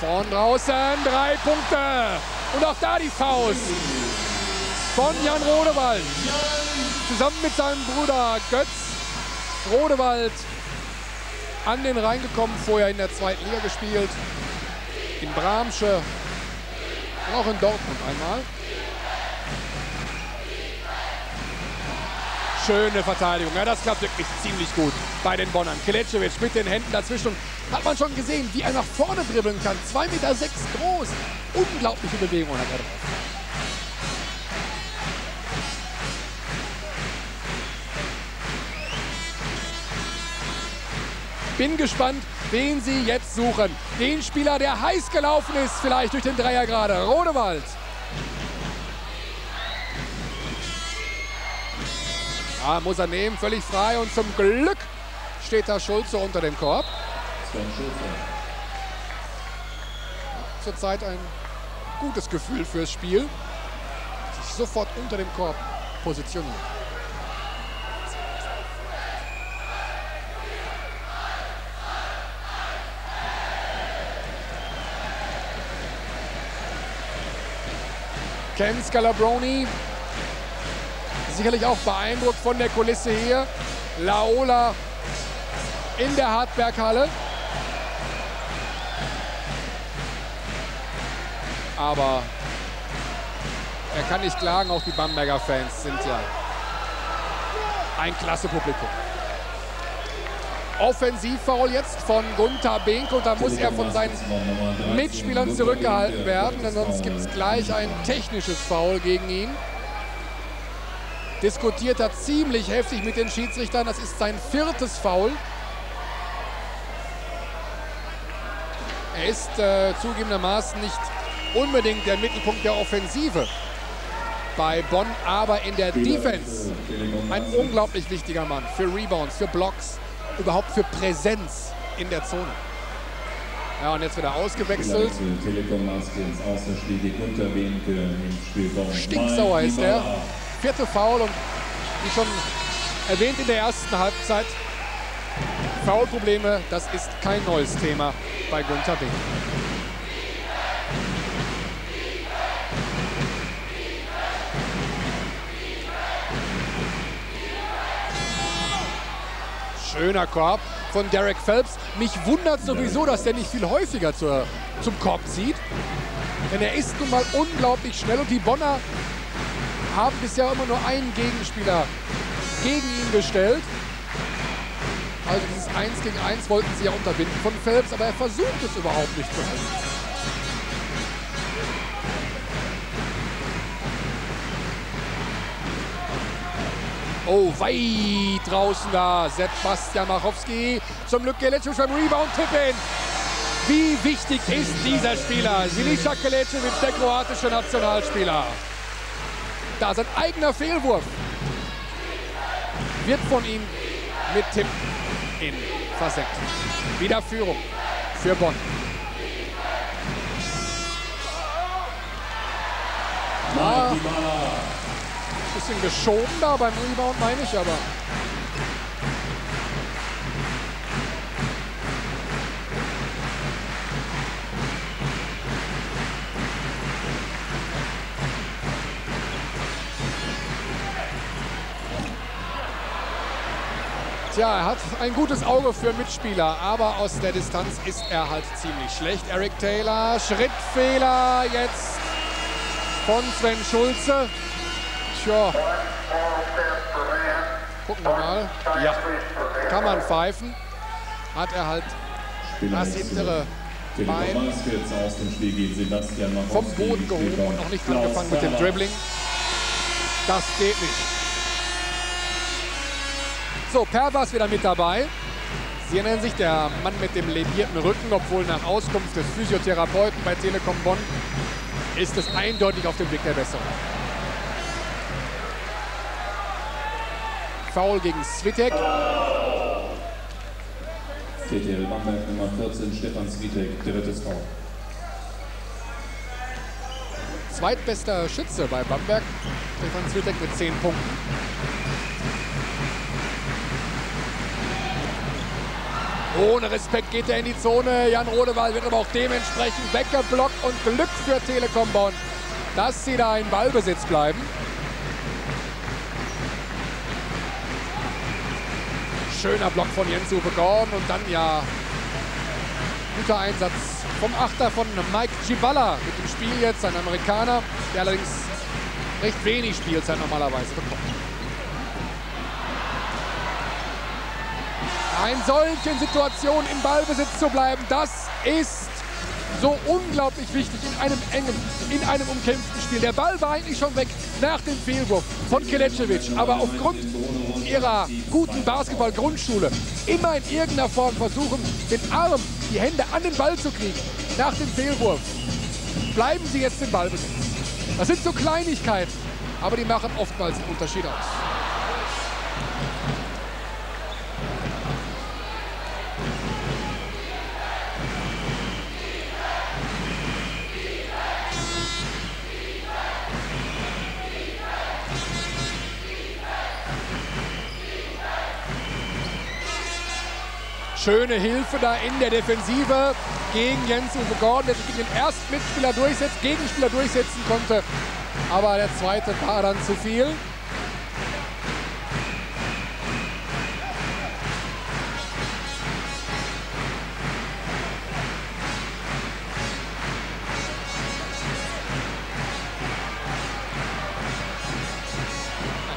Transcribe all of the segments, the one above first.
Vorn draußen, drei Punkte. Und auch da die Faust von Jan Rodewald. Zusammen mit seinem Bruder Götz Rodewald an den Rhein gekommen, vorher in der zweiten Liga gespielt. In Bramsche, auch in Dortmund einmal. Schöne Verteidigung. Ja, das klappt wirklich ziemlich gut bei den Bonnern. Kelecevic mit den Händen dazwischen. Hat man schon gesehen, wie er nach vorne dribbeln kann. 2,6 Meter sechs groß. Unglaubliche Bewegung hat er drauf. Bin gespannt, wen sie jetzt suchen. Den Spieler, der heiß gelaufen ist, vielleicht durch den Dreier gerade. Rodewald. Ja, muss er nehmen, völlig frei. Und zum Glück steht da Schulze unter dem Korb. Zurzeit ein gutes Gefühl fürs Spiel. Sich sofort unter dem Korb positioniert. Ken Scalabroni. Sicherlich auch beeindruckt von der Kulisse hier. Laola in der Hartberghalle. Aber er kann nicht klagen, auch die Bamberger Fans sind ja ein klasse Publikum. Offensivfoul jetzt von Gunther Behnke und da muss er von seinen Mitspielern zurückgehalten werden, denn sonst gibt es gleich ein technisches Foul gegen ihn. Diskutiert er ziemlich heftig mit den Schiedsrichtern, das ist sein viertes Foul. Er ist äh, zugegebenermaßen nicht unbedingt der Mittelpunkt der Offensive bei Bonn, aber in der Defense ein unglaublich wichtiger Mann für Rebounds, für Blocks, überhaupt für Präsenz in der Zone. Ja, und jetzt wieder ausgewechselt. Stinksauer ist er. Vierte Foul und wie schon erwähnt in der ersten Halbzeit, Foulprobleme, das ist kein neues Thema bei Günther Behnke. Schöner Korb von Derek Phelps. Mich wundert sowieso, dass der nicht viel häufiger zur, zum Korb zieht. Denn er ist nun mal unglaublich schnell und die Bonner haben bisher immer nur einen Gegenspieler gegen ihn gestellt. Also dieses 1 gegen 1 wollten sie ja unterbinden von Phelps, aber er versucht es überhaupt nicht zu halten. Oh, weit draußen da. Sebastian Machowski. Zum Glück Kelecic beim Rebound tippen. Wie wichtig ist dieser Spieler? Silisha Kelecic, der kroatische Nationalspieler. Da sein eigener Fehlwurf wird von ihm mit Tipp in versenkt. Wieder Führung für Bonn. Ah, bisschen geschoben da beim Rebound, meine ich aber. Tja, er hat ein gutes Auge für Mitspieler, aber aus der Distanz ist er halt ziemlich schlecht. Eric Taylor, Schrittfehler jetzt von Sven Schulze. Tja, gucken wir mal. Ja, kann man pfeifen. Hat er halt das hintere Bein vom Boden gehoben und noch nicht angefangen mit dem Dribbling. Das geht nicht. So, Pervas wieder mit dabei. Sie erinnern sich, der Mann mit dem ledierten Rücken, obwohl nach Auskunft des Physiotherapeuten bei Telekom Bonn ist es eindeutig auf dem Weg der Besserung. Foul gegen Switek. TTL Bamberg Nummer 14, Stefan Switek, drittes Foul. Zweitbester Schütze bei Bamberg, Stefan Switek mit 10 Punkten. Ohne Respekt geht er in die Zone. Jan Rodewald wird aber auch dementsprechend weggeblockt und Glück für Telekom Bonn, dass sie da in Ballbesitz bleiben. Schöner Block von Jens-Uwe Gordon und dann ja guter Einsatz vom Achter von Mike Giballa mit dem Spiel jetzt, ein Amerikaner, der allerdings recht wenig Spielzeit normalerweise bekommt. In solchen Situationen im Ballbesitz zu bleiben, das ist so unglaublich wichtig in einem engen, in einem umkämpften Spiel. Der Ball war eigentlich schon weg nach dem Fehlwurf von Kelecevic, aber aufgrund ihrer guten Basketball-Grundschule immer in irgendeiner Form versuchen, den Arm, die Hände an den Ball zu kriegen nach dem Fehlwurf. Bleiben sie jetzt im Ballbesitz. Das sind so Kleinigkeiten, aber die machen oftmals einen Unterschied aus. Schöne Hilfe da in der Defensive gegen Jens-Uwe Gordon, der sich gegen den ersten Mitspieler durchsetzt, Gegenspieler durchsetzen konnte. Aber der zweite war dann zu viel. Ein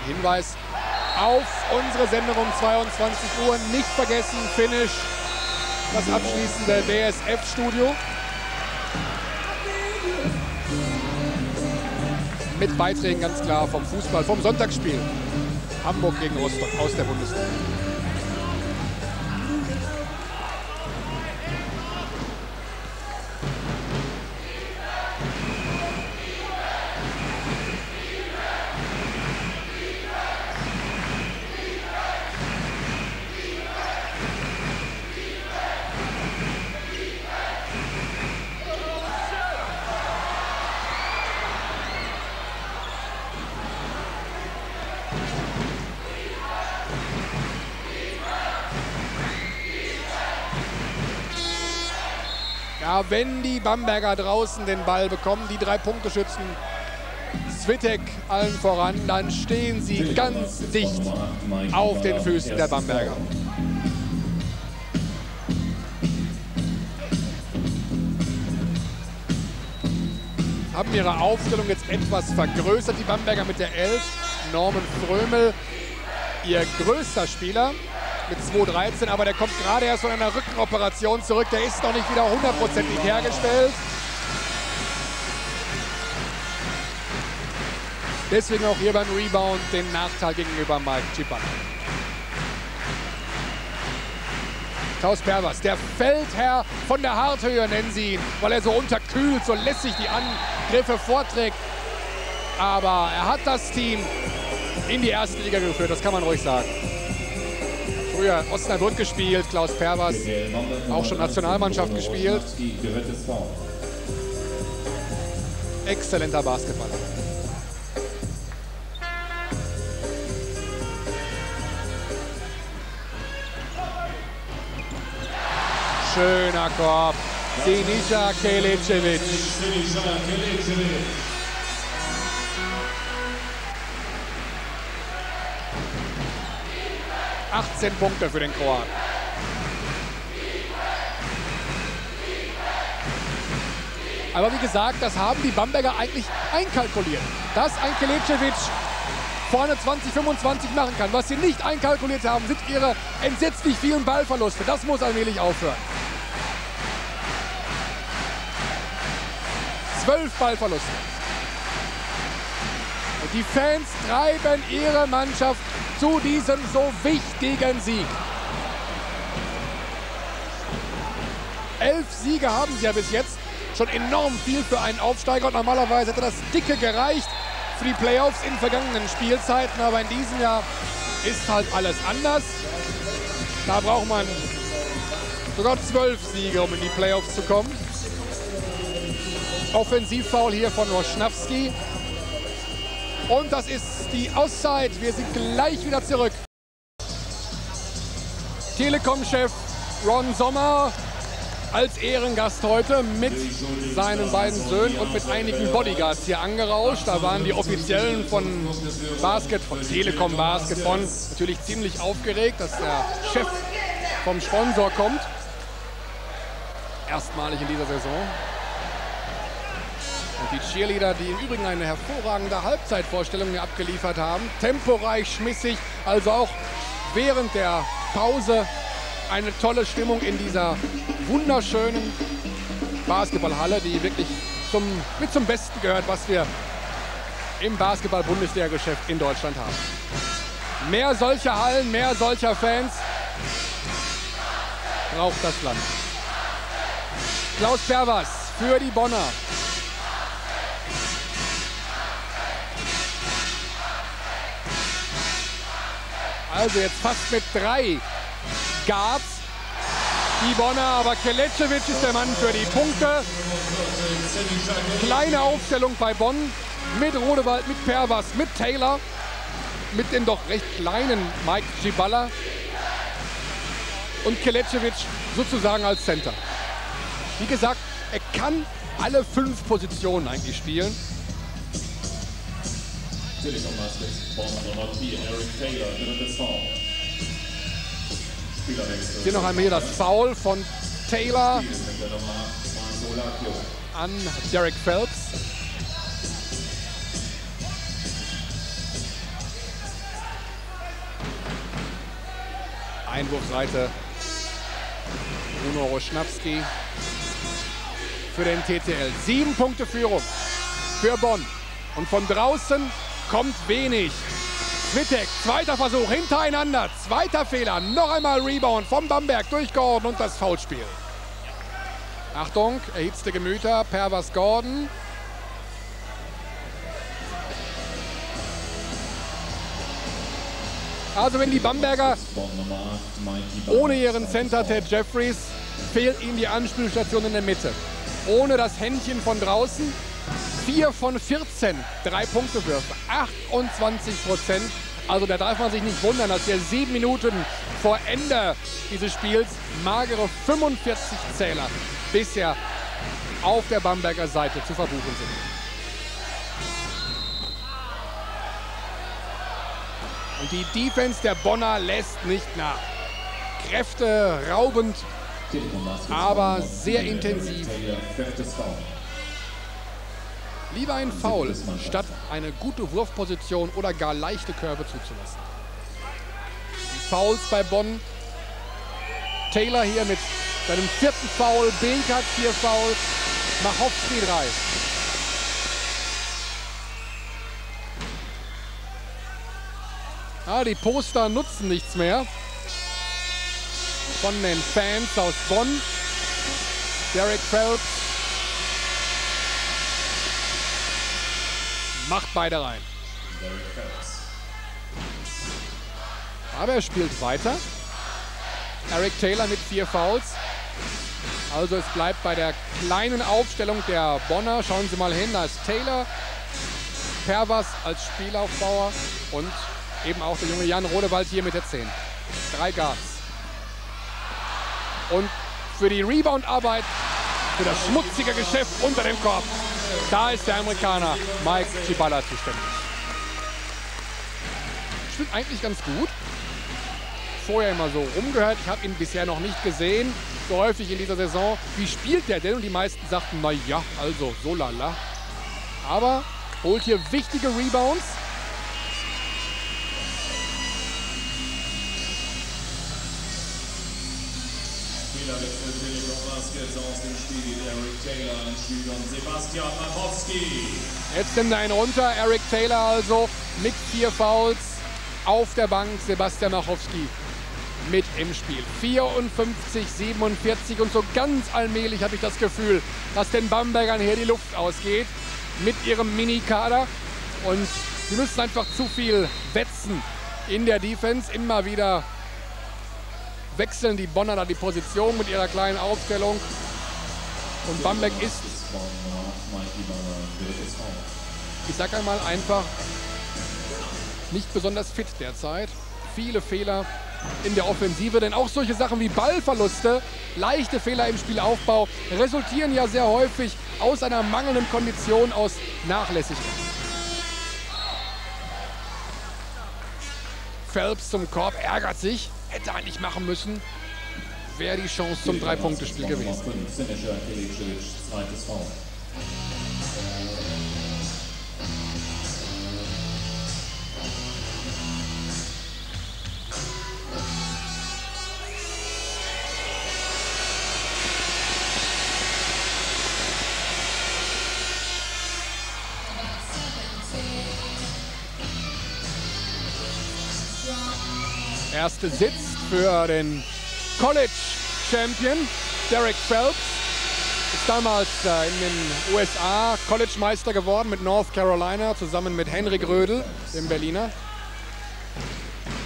Hinweis auf unsere Sendung um 22 Uhr. Nicht vergessen, Finish, das abschließende BSF-Studio. Mit Beiträgen ganz klar vom Fußball, vom Sonntagsspiel. Hamburg gegen Rostock aus der Bundesliga. Wenn die Bamberger draußen den Ball bekommen, die drei Punkte schützen, Switek allen voran, dann stehen sie ganz dicht auf den Füßen der Bamberger. Haben ihre Aufstellung jetzt etwas vergrößert, die Bamberger mit der 11. Norman Frömel, ihr größter Spieler, mit 2,13, aber der kommt gerade erst von einer Rückenoperation zurück. Der ist noch nicht wieder hundertprozentig hergestellt. Deswegen auch hier beim Rebound den Nachteil gegenüber Mike Chipan. Klaus Pervers, der Feldherr von der Harthöhe nennen sie ihn, weil er so unterkühlt, so lässig die Angriffe vorträgt. Aber er hat das Team in die erste Liga geführt, das kann man ruhig sagen früher Osnabrück gespielt, Klaus Pervers auch schon Nationalmannschaft gespielt. Exzellenter Basketballer. Schöner Korb. Sinisa Kelecevic. 18 Punkte für den Kroaten. Aber wie gesagt, das haben die Bamberger eigentlich einkalkuliert. Dass ein Kelecevic vorne 20, 25 machen kann. Was sie nicht einkalkuliert haben, sind ihre entsetzlich vielen Ballverluste. Das muss allmählich aufhören. Zwölf Ballverluste. Und die Fans treiben ihre Mannschaft zu diesem so wichtigen Sieg. Elf Siege haben sie ja bis jetzt. Schon enorm viel für einen Aufsteiger. Und normalerweise hätte das dicke gereicht für die Playoffs in vergangenen Spielzeiten. Aber in diesem Jahr ist halt alles anders. Da braucht man sogar zwölf Siege, um in die Playoffs zu kommen. Offensivfoul hier von Roschnawski. Und das ist die Auszeit. Wir sind gleich wieder zurück. Telekom-Chef Ron Sommer als Ehrengast heute mit seinen beiden Söhnen und mit einigen Bodyguards hier angerauscht. Da waren die Offiziellen von Basket, von Telekom Basket, von natürlich ziemlich aufgeregt, dass der Chef vom Sponsor kommt. Erstmalig in dieser Saison. Und die Cheerleader, die im Übrigen eine hervorragende Halbzeitvorstellung hier abgeliefert haben. Temporeich, schmissig, also auch während der Pause eine tolle Stimmung in dieser wunderschönen Basketballhalle, die wirklich zum, mit zum Besten gehört, was wir im Basketball-Bundesliga-Geschäft in Deutschland haben. Mehr solcher Hallen, mehr solcher Fans braucht das Land. Klaus Pervas für die Bonner. Also jetzt fast mit drei Guards. Die Bonner, aber Kelecevic ist der Mann für die Punkte. Kleine Aufstellung bei Bonn mit Rodewald, mit Pervas, mit Taylor, mit dem doch recht kleinen Mike Giballa und Kelecevic sozusagen als Center. Wie gesagt, er kann alle fünf Positionen eigentlich spielen. Telekom Baskets, Bonn Nummer 4, Eric Taylor, drittes Foul. Hier noch einmal hier das Foul von Taylor an Derek Phelps. Einwurfseite Bruno Roschnapski für den TTL. Sieben Punkte Führung für Bonn. Und von draußen kommt wenig. Wittek, zweiter Versuch hintereinander. Zweiter Fehler. Noch einmal Rebound vom Bamberg durch Gordon und das Foulspiel. Achtung, erhitzte Gemüter. Pervas Gordon. Also wenn die Bamberger Bonn Nummer 8, Mikey Bauer. ohne ihren Center Ted Jeffries fehlt ihnen die Anspielstation in der Mitte. Ohne das Händchen von draußen. 4 von 14 Drei-Punkte-Würfe. 28 Prozent. Also da darf man sich nicht wundern, dass wir sieben Minuten vor Ende dieses Spiels magere 45 Zähler bisher auf der Bamberger Seite zu verbuchen sind. Und die Defense der Bonner lässt nicht nach. Kräfte raubend, aber sehr 4, intensiv. Eric Taylor, fünftes Foul. Lieber ein Foul, statt eine gute Wurfposition oder gar leichte Körbe zuzulassen. Die Fouls bei Bonn. Taylor hier mit seinem vierten Foul. Beek hat vier Fouls. Machowski drei. Ah, die Poster nutzen nichts mehr. Von den Fans aus Bonn. Derek Phelps macht beide rein. Aber er spielt weiter. Eric Taylor mit vier Fouls. Also es bleibt bei der kleinen Aufstellung der Bonner. Schauen Sie mal hin, da ist Taylor, Pervas als Spielaufbauer und eben auch der junge Jan Rodewald hier mit der 10. Drei Guards. Und für die Rebound-Arbeit, für das schmutzige Geschäft unter dem Korb, da ist der Amerikaner Mike Chibala zuständig. Spielt eigentlich ganz gut vorher immer so rumgehört. Ich habe ihn bisher noch nicht gesehen, so häufig in dieser Saison. Wie spielt der denn? Und die meisten sagten, na ja, also so lala. Aber holt hier wichtige Rebounds. Spielerwechsel Jetzt nimmt er einen runter. Eric Taylor also mit vier Fouls auf der Bank. Sebastian Machowski mit im Spiel. 54, 47 und so ganz allmählich habe ich das Gefühl, dass den Bambergern hier die Luft ausgeht mit ihrem Mini-Kader. Und sie müssen einfach zu viel wetzen in der Defense. Immer wieder wechseln die Bonner da die Position mit ihrer kleinen Aufstellung. Und Bamberg ist Bonn Nummer 8, Mikey Bauer, drittes Foul. ich sag einmal einfach, nicht besonders fit derzeit. Viele Fehler in der Offensive, denn auch solche Sachen wie Ballverluste, leichte Fehler im Spielaufbau resultieren ja sehr häufig aus einer mangelnden Kondition, aus Nachlässigkeit. Phelps zum Korb ärgert sich, hätte eigentlich machen müssen, wäre die Chance zum Drei-Punkte-Spiel gewesen. Erste Sitz für den College Champion Derek Phelps. Ist damals äh, in den USA College Meister geworden mit North Carolina zusammen mit Henrik Rödel, dem Berliner.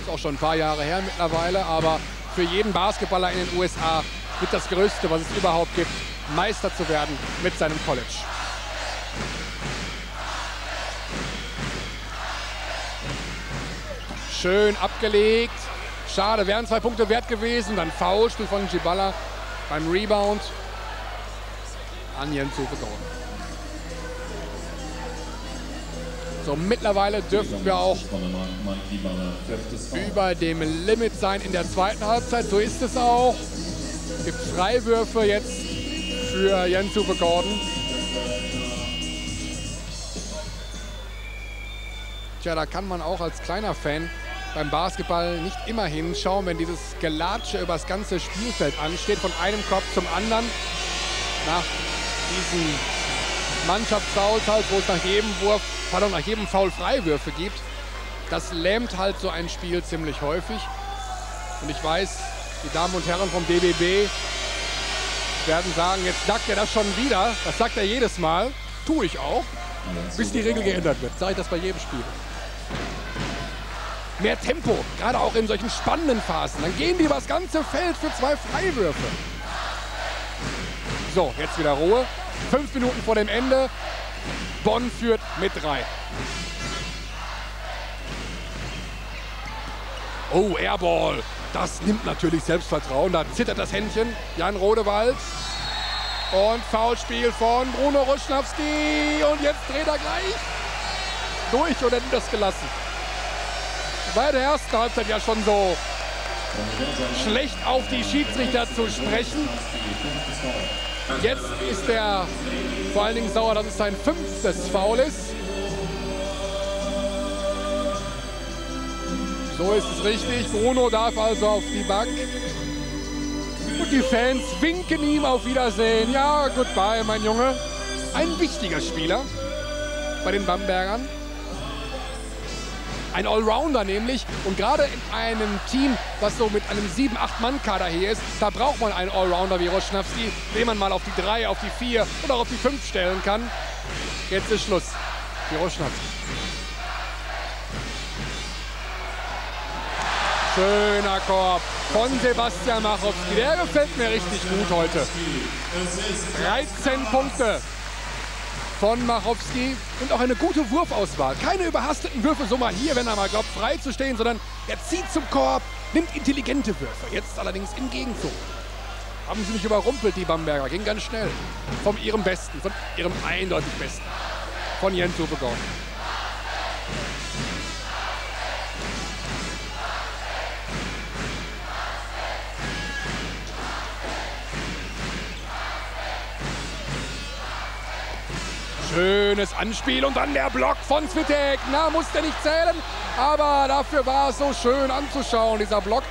Ist auch schon ein paar Jahre her mittlerweile, aber für jeden Basketballer in den USA wird das Größte, was es überhaupt gibt, Meister zu werden mit seinem College. Schön abgelegt. Schade, wären zwei Punkte wert gewesen. Dann Foulspiel von Giballa beim Rebound an Jens Gordon. So, mittlerweile dürften wir auch Gibala, über dem Limit sein in der zweiten Halbzeit. So ist es auch. Es gibt Freiwürfe jetzt für Jens Gordon. Tja, da kann man auch als kleiner Fan beim Basketball nicht immer hinschauen, wenn dieses Gelatsche über das ganze Spielfeld ansteht, von einem Kopf zum anderen. Nach diesen Mannschaftsfouls halt, wo es nach jedem Wurf, pardon, nach jedem Foul Freiwürfe gibt. Das lähmt halt so ein Spiel ziemlich häufig. Und ich weiß, die Damen und Herren vom DBB werden sagen, jetzt sagt er das schon wieder. Das sagt er jedes Mal. Tue ich auch. Bis die Regel geändert wird. Sage ich das bei jedem Spiel. Mehr Tempo, gerade auch in solchen spannenden Phasen. Dann gehen die über das ganze Feld für zwei Freiwürfe. So, jetzt wieder Ruhe. Fünf Minuten vor dem Ende. Bonn führt mit drei. Oh, Airball. Das nimmt natürlich Selbstvertrauen. Da zittert das Händchen. Jan Rodewald. Und Foulspiel von Bruno Ruschnowski. Und jetzt dreht er gleich durch oder nimmt das gelassen. Bei der ersten Halbzeit ja schon so schlecht auf die Schiedsrichter zu sprechen. Jetzt ist er vor allen Dingen sauer, dass es sein fünftes Foul ist. So ist es richtig. Bruno darf also auf die Bank. Und die Fans winken ihm auf Wiedersehen. Ja, goodbye, mein Junge. Ein wichtiger Spieler bei den Bambergern. Ein Allrounder nämlich. Und gerade in einem Team, was so mit einem 7-8-Mann-Kader hier ist, da braucht man einen Allrounder wie Roschnowski, den man mal auf die 3, auf die 4 oder auch auf die 5 stellen kann. Jetzt ist Schluss. Die Roschnowski. Schöner Korb von Sebastian Machowski. Der gefällt mir richtig gut heute. Es ist 13 Punkte von Machowski und auch eine gute Wurfauswahl. Keine überhasteten Würfe, so mal hier, wenn er mal glaubt, frei zu stehen, sondern er zieht zum Korb, nimmt intelligente Würfe. Jetzt allerdings im Gegenzug. Haben sie mich überrumpelt, die Bamberger. Ging ganz schnell. Von ihrem Besten, von ihrem eindeutig Besten. Von Jens Uwe Schönes Anspiel und dann der Block von Zwitek. Na, musste nicht zählen, aber dafür war es so schön anzuschauen, dieser Block.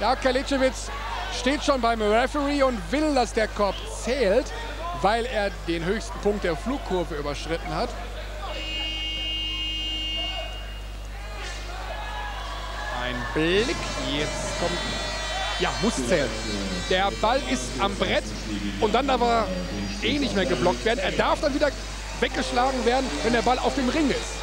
Ja, Kalicevic steht schon beim Referee und will, dass der Korb zählt, weil er den höchsten Punkt der Flugkurve überschritten hat. Ein Blick, jetzt kommt, ja, muss zählen. Der Ball ist am Brett und dann darf er eh nicht mehr geblockt werden. Er darf dann wieder weggeschlagen werden, wenn der Ball auf dem Ring ist.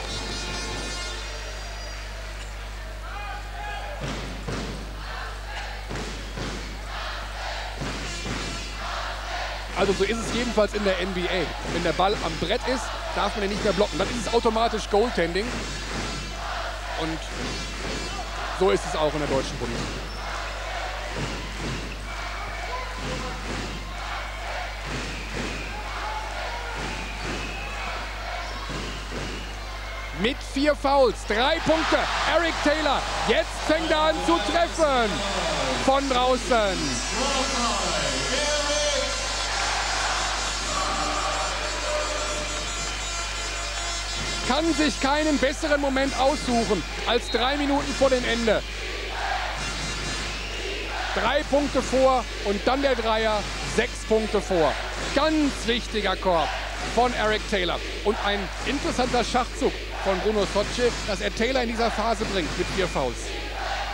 Also so ist es jedenfalls in der NBA. Wenn der Ball am Brett ist, darf man ihn nicht mehr blocken. Dann ist es automatisch Goaltending. Und So ist es auch in der deutschen Bundesliga. Mit vier Fouls, drei Punkte. Eric Taylor, jetzt fängt er an zu treffen. Von draußen. Kann sich keinen besseren Moment aussuchen als drei Minuten vor dem Ende. Drei Punkte vor und dann der Dreier, sechs Punkte vor. Ganz wichtiger Korb von Eric Taylor. Und ein interessanter Schachzug von Bruno Socce, dass er Taylor in dieser Phase bringt mit vier Fouls.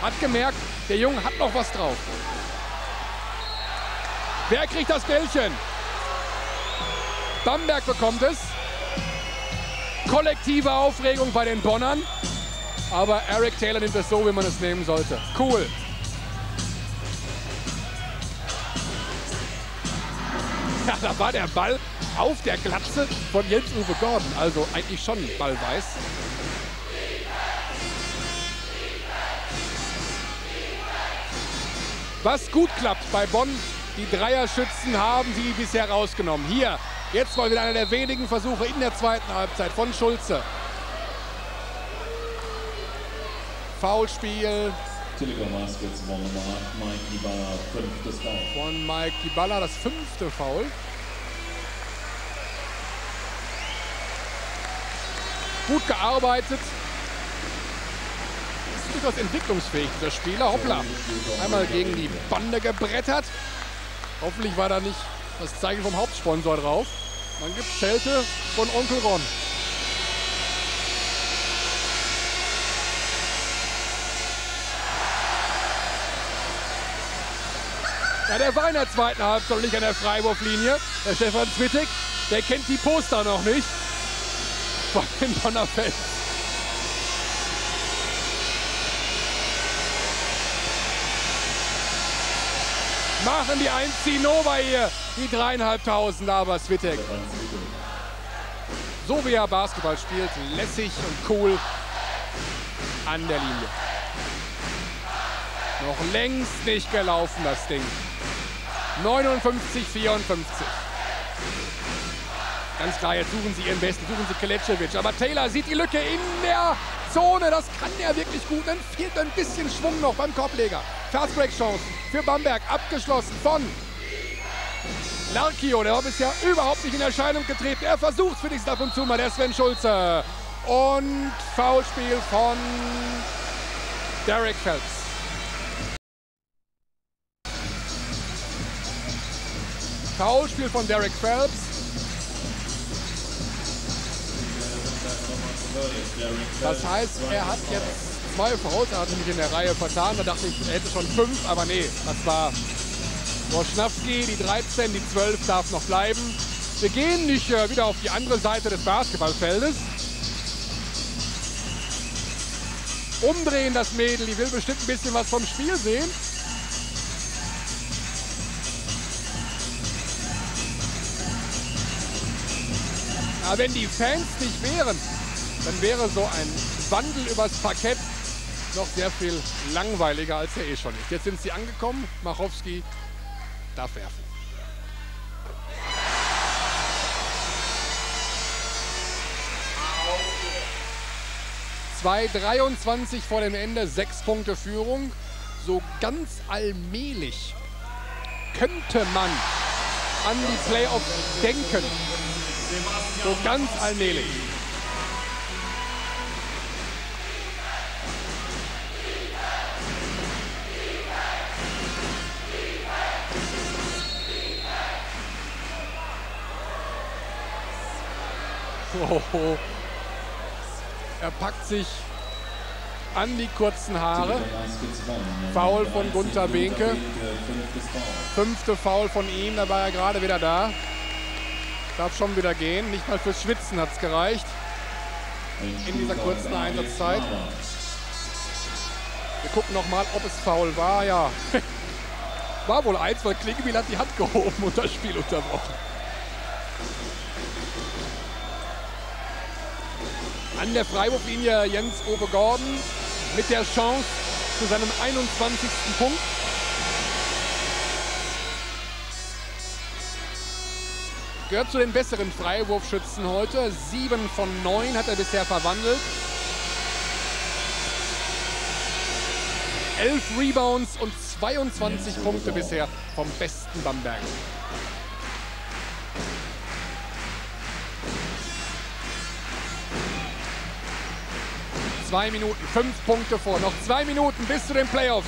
Hat gemerkt, der Junge hat noch was drauf. Wer kriegt das Bällchen? Bamberg bekommt es. Kollektive Aufregung bei den Bonnern. Aber Eric Taylor nimmt es so, wie man es nehmen sollte. Cool. Ja, da war der Ball auf der Glatze von Jens-Uwe Gordon. Also eigentlich schon ballweiß. Was gut klappt bei Bonn, die Dreierschützen haben sie bisher rausgenommen. Hier, jetzt mal wieder einer der wenigen Versuche in der zweiten Halbzeit von Schulze. Foulspiel. Von Nummer 8, Mike Ibala, fünftes Foul. Von Mike Dybala, das fünfte Foul. Gut gearbeitet. Ist durchaus entwicklungsfähig, dieser Spieler. Hoppla. Einmal gegen die Bande gebrettert. Hoffentlich war da nicht das Zeichen vom Hauptsponsor drauf. Man gibt Schelte von Onkel Ron. Ja, der war in der zweiten Halbzeit nicht an der Freiwurflinie. Der Stefan Zwittig, der kennt die Poster noch nicht. Von den Bonner Fans. Machen die 1 Nova hier, die dreieinhalbtausend, aber Switek. So wie er Basketball spielt, lässig und cool an der Linie. Noch längst nicht gelaufen, das Ding. 59, 54. Ganz klar, jetzt suchen sie ihren Besten, suchen sie Kelecevic. Aber Taylor sieht die Lücke in der Zone. Das kann er wirklich gut. Dann fehlt ein bisschen Schwung noch beim Korbleger. Fastbreak-Chance für Bamberg. Abgeschlossen von Larkio. Der war bisher überhaupt nicht in Erscheinung getreten. Er versucht für dich ab und zu mal, der Sven Schulze. Und Foulspiel von Derek Phelps. Foulspiel von Derek Phelps. Das heißt, er hat jetzt zwei Fouls, er hatte mich in der Reihe vertan. Da dachte ich, er hätte schon fünf, aber nee, das war Roschnowski, die 13, die 12 darf noch bleiben. Wir gehen nicht äh, wieder auf die andere Seite des Basketballfeldes. Umdrehen das Mädel, die will bestimmt ein bisschen was vom Spiel sehen. Aber wenn die Fans nicht wären, dann wäre so ein Wandel übers Parkett noch sehr viel langweiliger, als er eh schon ist. Jetzt sind sie angekommen. Machowski darf werfen. Zwei 23 vor dem Ende, sechs Punkte Führung. So ganz allmählich könnte man an die Playoffs denken. So ganz allmählich. Oh, er packt sich an die kurzen Haare. Foul von Gunther Behnke. Fünfte Foul von ihm, da war er gerade wieder da. Darf schon wieder gehen. Nicht mal fürs Schwitzen hat es gereicht. In dieser kurzen Einsatzzeit. Wir gucken noch mal, ob es faul war. Ja, war wohl eins, weil Klingebiel hat die Hand gehoben und das Spiel unterbrochen. An der Freiwurflinie Jens Ove Gordon mit der Chance zu seinem 21. Punkt. Gehört zu den besseren Freiwurfschützen heute. Sieben von neun hat er bisher verwandelt. Elf Rebounds und 22 Punkte bisher vom besten Bamberg. Zwei Minuten, fünf Punkte vor. Noch zwei Minuten bis zu den Playoffs.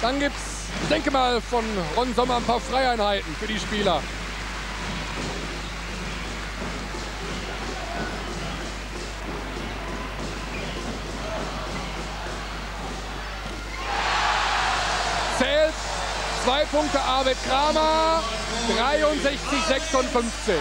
Dann gibt es, ich denke mal, von Ron Sommer ein paar Freieinheiten für die Spieler. Zählt. Zwei Punkte Arvid Kramer. 63, 56.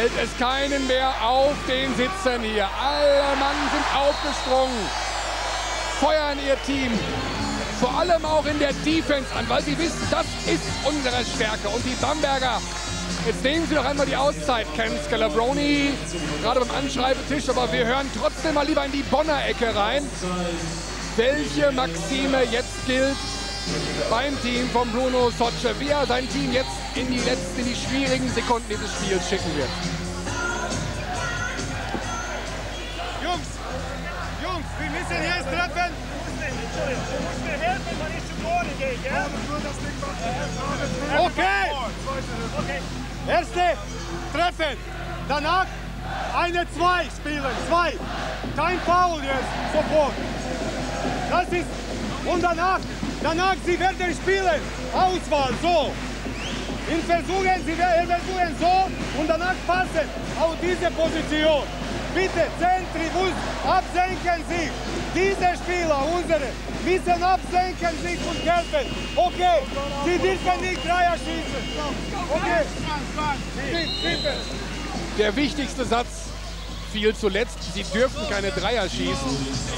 hält es keinen mehr auf den Sitzen hier. Alle Mann sind aufgesprungen, feuern ihr Team, vor allem auch in der Defense an, weil sie wissen, das ist unsere Stärke. Und die Bamberger, jetzt nehmen sie doch einmal die Auszeit, Ken Scalabroni, gerade beim Anschreibetisch, aber wir hören trotzdem mal lieber in die Bonner Ecke rein, welche Maxime jetzt gilt beim Team von Bruno Socce, wie er sein Team jetzt in die letzten, in die schwierigen Sekunden dieses Spiels schicken wird. Jungs, Jungs, wir müssen jetzt treffen. Okay. Okay. Erste, treffen. Danach eine, zwei spielen. Zwei. Kein Foul jetzt, sofort. Das ist, und danach, danach, sie werden spielen. Auswahl, so. In versuchen, sie werden versuchen so und danach passen auf diese Position. Bitte, Zentribus, absenken sich. Diese Spieler, unsere, müssen absenken sich und helfen. Okay, sie dürfen nicht Dreier schießen. Okay, bitte. Der wichtigste Satz fiel zuletzt. Sie dürfen keine Dreier schießen.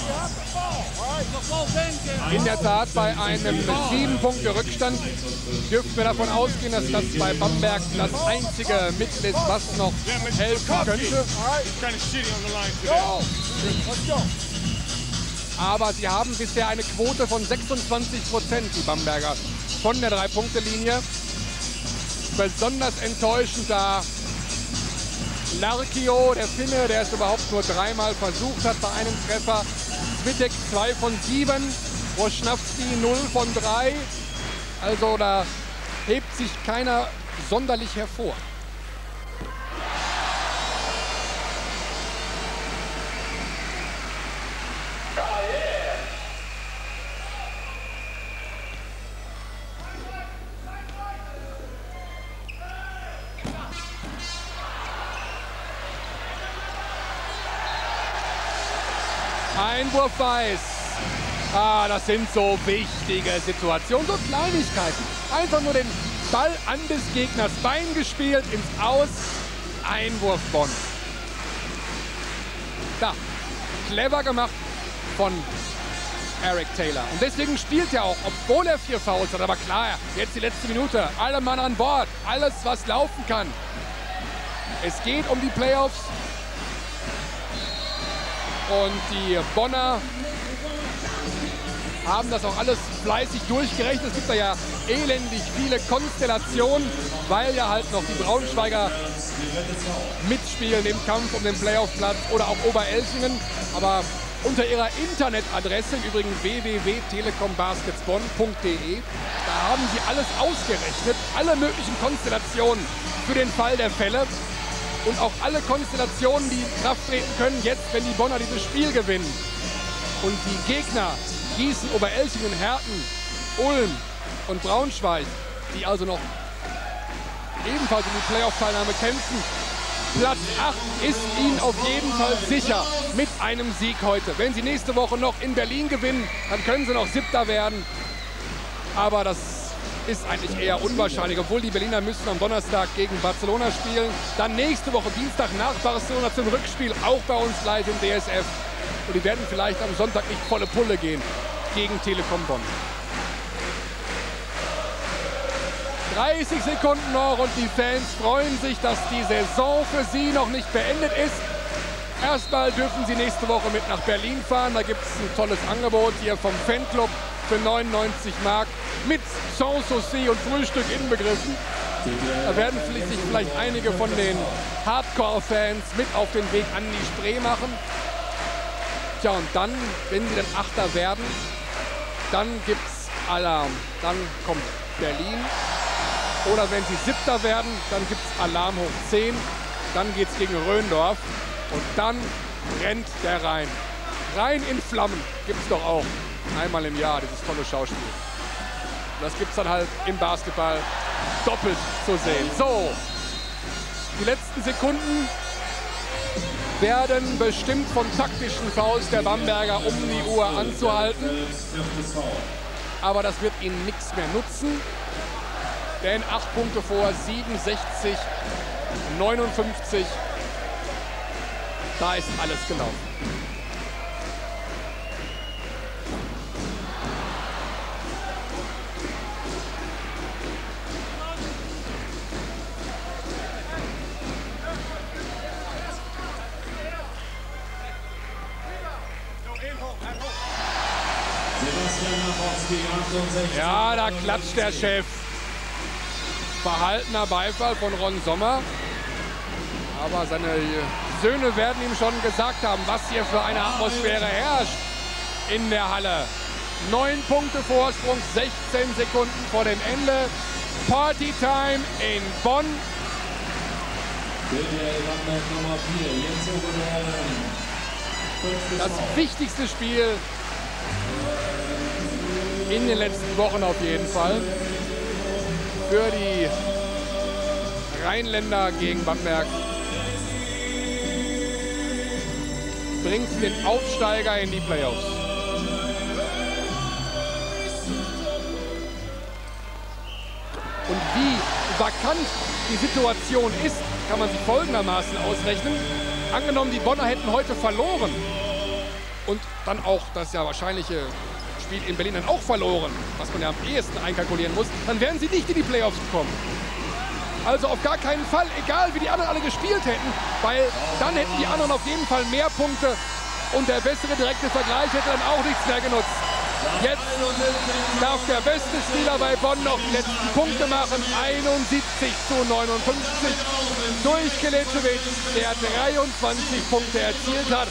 In der Tat, bei einem sieben Punkte Rückstand dürften wir davon ausgehen, dass das bei Bamberg das einzige Mittel ist, was noch helfen könnte. Aber sie haben bisher eine Quote von 26 Prozent, die Bamberger, von der Drei-Punkte-Linie. Besonders enttäuschend da Larkio, der Finne, der es überhaupt nur dreimal versucht hat bei einem Treffer. Zwitek 2 von 7, Roschnawski 0 von 3. Also da hebt sich keiner sonderlich hervor. Einwurf weiß. Ah, das sind so wichtige Situationen, so Kleinigkeiten. Einfach nur den Ball an des Gegners Bein gespielt, ins Aus. Einwurf Bonn. Da, clever gemacht von Eric Taylor. Und deswegen spielt er auch, obwohl er vier Fouls hat. Aber klar, jetzt die letzte Minute. Alle Mann an Bord. Alles, was laufen kann. Es geht um die Playoffs. Und die Bonner haben das auch alles fleißig durchgerechnet. Es gibt da ja elendig viele Konstellationen, weil ja halt noch die Braunschweiger mitspielen im Kampf um den Playoff-Platz oder auch Oberelchingen. Aber unter ihrer Internetadresse, im Übrigen www.telekombasketsbonn.de, da haben sie alles ausgerechnet, alle möglichen Konstellationen für den Fall der Fälle und auch alle Konstellationen, die in Kraft treten können, jetzt, wenn die Bonner dieses Spiel gewinnen. Und die Gegner Gießen, Oberelchingen, Herten, Ulm und Braunschweig, die also noch ebenfalls um die Playoff-Teilnahme kämpfen. Platz 8 ist ihnen auf jeden Fall sicher mit einem Sieg heute. Wenn sie nächste Woche noch in Berlin gewinnen, dann können sie noch Siebter werden. Aber das ist eigentlich eher unwahrscheinlich, obwohl die Berliner müssen am Donnerstag gegen Barcelona spielen. Dann nächste Woche Dienstag nach Barcelona zum Rückspiel, auch bei uns live im DSF. Und die werden vielleicht am Sonntag nicht volle Pulle gehen. gegen Telekom Bonn. 30 Sekunden noch und die Fans freuen sich, dass die Saison für sie noch nicht beendet ist. Erstmal dürfen sie nächste Woche mit nach Berlin fahren. Da gibt es ein tolles Angebot hier vom Fanclub für 99 Mark mit Sanssouci und Frühstück inbegriffen. Da werden sich vielleicht einige von den Hardcore-Fans mit auf den Weg an die Spree machen. Tja, und dann, wenn sie dann Achter werden, dann gibt es Alarm. Dann kommt Berlin. Oder wenn sie Siebter werden, dann gibt es Alarm hoch 10. Dann geht es gegen Röndorf. Und dann rennt der Rhein. Rhein in Flammen gibt es doch auch. Einmal im Jahr, dieses tolle Schauspiel. Das gibt es dann halt im Basketball doppelt zu sehen. So, die letzten Sekunden werden bestimmt vom taktischen Fouls der Bamberger, um die Uhr anzuhalten. Aber das wird ihnen nichts mehr nutzen. Denn acht Punkte vor, 67, 59. Da ist alles gelaufen. Ja, da klatscht der Chef. Verhaltener Beifall von Ron Sommer. Aber seine Söhne werden ihm schon gesagt haben, was hier für eine Atmosphäre herrscht in der Halle. Neun Punkte Vorsprung, 16 Sekunden vor dem Ende. Party Time in Bonn. Das wichtigste Spiel in den letzten Wochen auf jeden Fall. Für die Rheinländer gegen Bamberg. Bringt den Aufsteiger in die Playoffs. Und wie vakant die Situation ist, kann man sich folgendermaßen ausrechnen. Angenommen, die Bonner hätten heute verloren und dann auch das ja wahrscheinliche Spiel in Berlin dann auch verloren, was man ja am ehesten einkalkulieren muss, dann wären sie nicht in die Playoffs gekommen. Also auf gar keinen Fall, egal wie die anderen alle gespielt hätten, weil dann hätten die anderen auf jeden Fall mehr Punkte und der bessere direkte Vergleich hätte dann auch nichts mehr genutzt. Jetzt darf der beste Spieler bei Bonn noch die letzten Punkte machen. 71 zu 59 durch Kelecevic, der 23 Punkte erzielt hat.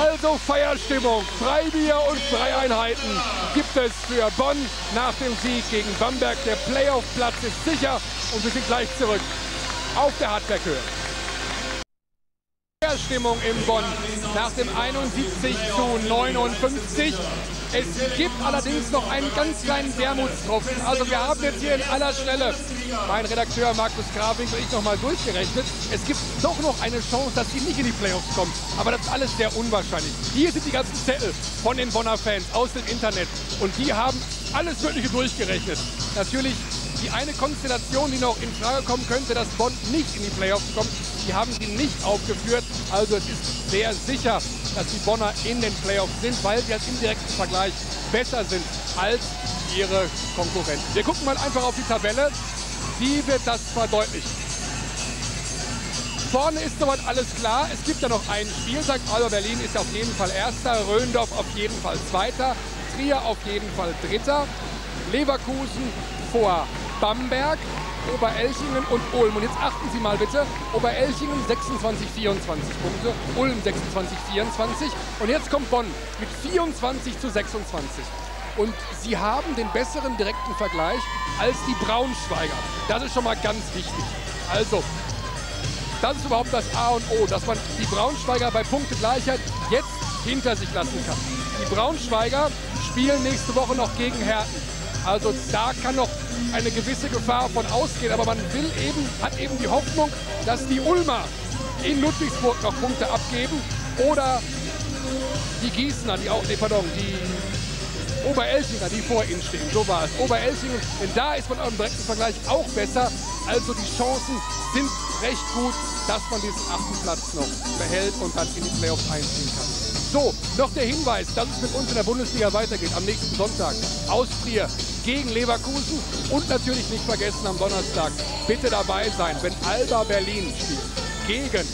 Also Feierstimmung, Freibier und Freieinheiten gibt es für Bonn nach dem Sieg gegen Bamberg. Der Playoff-Platz ist sicher und wir sind gleich zurück auf der Hartberghöhe. Stimmung in Bonn nach dem 71 zu 59. Es gibt allerdings noch einen ganz kleinen Wermutstropfen. Also wir haben jetzt hier in aller Schnelle, mein Redakteur Markus Grafing und ich nochmal durchgerechnet, es gibt doch noch eine Chance, dass sie nicht in die Playoffs kommen. Aber das ist alles sehr unwahrscheinlich. Hier sind die ganzen Zettel von den Bonner Fans aus dem Internet und die haben alles Mögliche durchgerechnet. Natürlich die eine Konstellation, die noch in Frage kommen könnte, dass Bonn nicht in die Playoffs kommt, die haben sie nicht aufgeführt. Also es ist sehr sicher, dass die Bonner in den Playoffs sind, weil sie als indirekten Vergleich besser sind als ihre Konkurrenten. Wir gucken mal einfach auf die Tabelle. Wie wird das verdeutlicht? Vorne ist soweit alles klar. Es gibt ja noch ein Spiel. St. Alba Berlin ist auf jeden Fall Erster, Röndorf auf jeden Fall Zweiter, Trier auf jeden Fall Dritter, Leverkusen vor Bamberg, Oberelchingen und Ulm. Und jetzt achten Sie mal bitte, Oberelchingen 26, 24 Punkte, Ulm 26, 24 und jetzt kommt Bonn mit 24 zu 26. Und sie haben den besseren direkten Vergleich als die Braunschweiger. Das ist schon mal ganz wichtig. Also, das ist überhaupt das A und O, dass man die Braunschweiger bei Punktegleichheit jetzt hinter sich lassen kann. Die Braunschweiger spielen nächste Woche noch gegen Herten. Also da kann noch eine gewisse Gefahr von ausgehen. Aber man will eben, hat eben die Hoffnung, dass die Ulmer in Ludwigsburg noch Punkte abgeben oder die Gießener, die auch, nee, pardon, die Oberelchinger, die vor ihnen stehen. So war es. Oberelchingen, denn da ist man im direkten Vergleich auch besser. Also die Chancen sind recht gut, dass man diesen achten Platz noch behält und dann in die Playoffs einziehen kann. So, noch der Hinweis, dass es mit uns in der Bundesliga weitergeht am nächsten Sonntag. Aus Trier gegen Leverkusen und natürlich nicht vergessen am Donnerstag bitte dabei sein, wenn Alba Berlin spielt gegen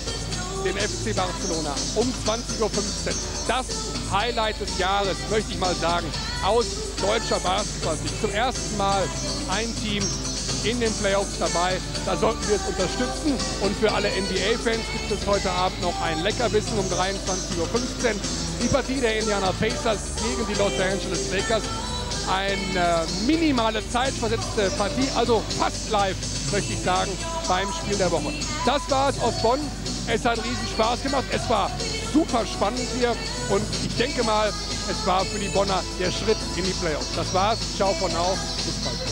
den FC Barcelona um 20.15 Uhr. Das Highlight des Jahres, möchte ich mal sagen, aus deutscher Basketballsicht. Zum ersten Mal ein Team in den Playoffs dabei. Da sollten wir es unterstützen. Und für alle NBA-Fans gibt es heute Abend noch ein Leckerbissen um 23.15 Uhr. Die Partie der Indiana Pacers gegen die Los Angeles Lakers. Eine minimale zeitversetzte Partie, also fast live, möchte ich sagen, beim Spiel der Woche. Das war es aus Bonn. Es hat riesen Spaß gemacht. Es war super spannend hier und ich denke mal, es war für die Bonner der Schritt in die Playoffs. Das war's. Ciao von now. Bis bald.